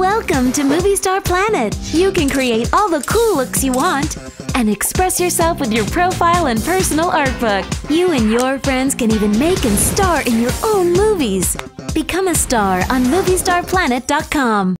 Welcome to Movie Star Planet. You can create all the cool looks you want and express yourself with your profile and personal art book. You and your friends can even make and star in your own movies. Become a star on MovieStarPlanet.com.